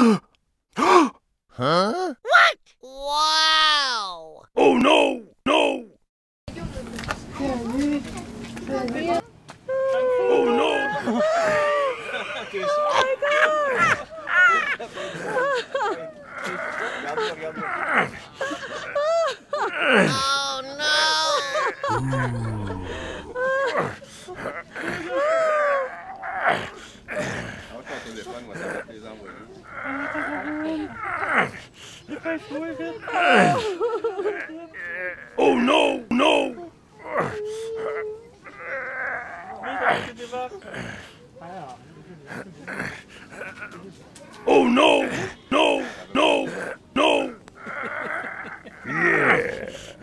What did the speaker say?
huh? What? Wow! Oh no! No! Oh no! Oh no! Oh no, no! Oh no, no, no, no! Yeah!